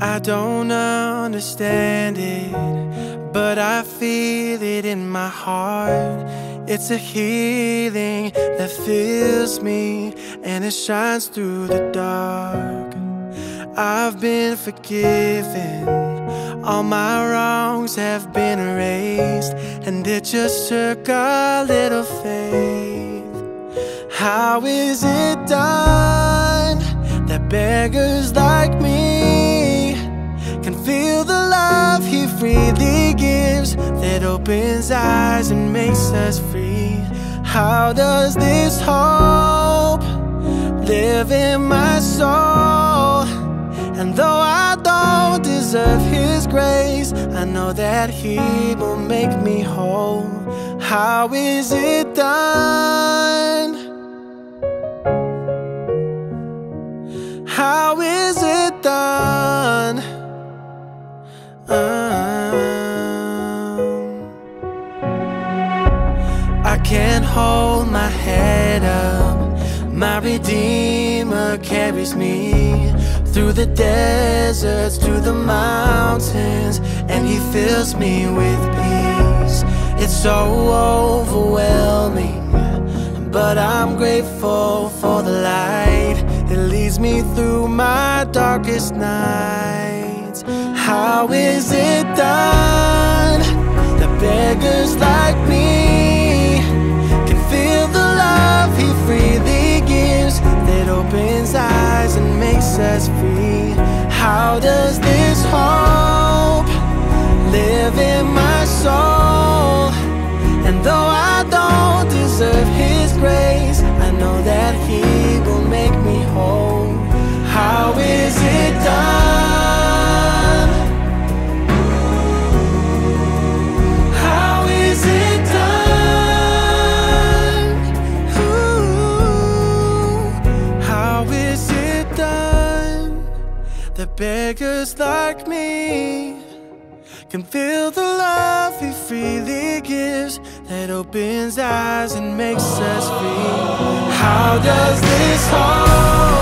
I don't understand it, but I feel it in my heart. It's a healing that fills me and it shines through the dark. I've been forgiven, all my wrongs have been erased, and it just took a little faith. How is it done that beggars opens eyes and makes us free? How does this hope live in my soul? And though I don't deserve His grace, I know that He will make me whole. How is it done? I can't hold my head up. My Redeemer carries me through the deserts, through the mountains, and He fills me with peace. It's so overwhelming, but I'm grateful for the light. It leads me through my darkest nights. How is it done? Us free. How does this hope live in my soul? And though I don't deserve His grace, I know that The beggars like me can feel the love He freely gives that opens eyes and makes us free. How does this hope